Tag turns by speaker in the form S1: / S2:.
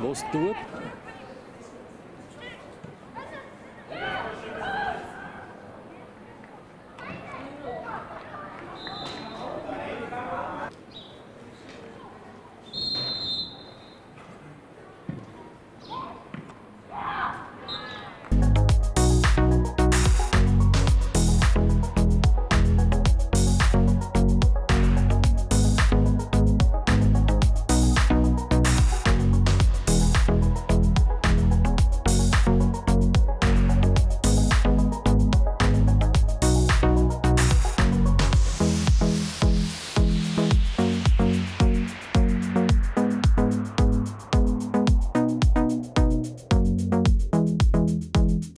S1: We'll do